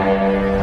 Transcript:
Thank you.